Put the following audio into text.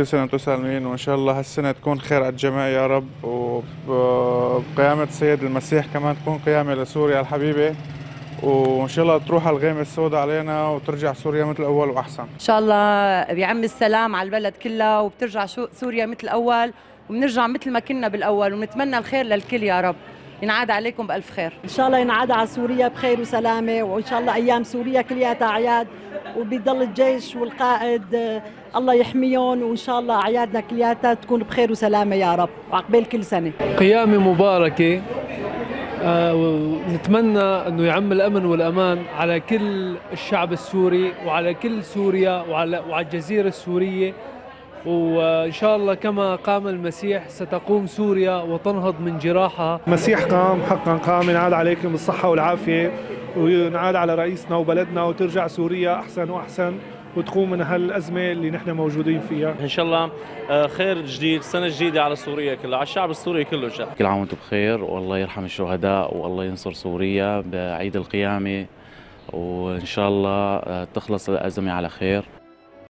كل سنة وأنتم سالمين وإن شاء الله هالسنة تكون خير على الجميع يا رب. وبقيامة السيد المسيح كمان تكون قيامة لسوريا الحبيبة. وإن شاء الله تروح الغيمة السوداء علينا وترجع سوريا مثل أول وأحسن. إن شاء الله بيعم السلام على البلد كلها وبترجع سوريا مثل الأول. وبنرجع مثل ما كنا بالأول ونتمنى الخير للكل يا رب. ينعاد عليكم بألف خير. إن شاء الله ينعاد على سوريا بخير وسلامة وإن شاء الله أيام سوريا كلياتها اعياد وبيضل الجيش والقائد آه، الله يحميهم وإن شاء الله أعيادنا كلياتها تكون بخير وسلامة يا رب وعقبال كل سنة. قيامة مباركة آه، ونتمنى أنه يعم الأمن والأمان على كل الشعب السوري وعلى كل سوريا وعلى, وعلى الجزيرة السورية. وإن شاء الله كما قام المسيح ستقوم سوريا وتنهض من جراحها. مسيح قام حقا قام ينعاد عليكم بالصحة والعافية. وينعاد على رئيسنا وبلدنا وترجع سوريا أحسن وأحسن وتقوم من هالأزمة اللي نحن موجودين فيها. إن شاء الله آه، خير جديد سنة جديدة على سوريا كلها على الشعب السوري كله إن شاء الله. كل عام وأنتم بخير والله يرحم الشهداء والله ينصر سوريا بعيد القيامة وإن شاء الله آه، تخلص الأزمة على خير.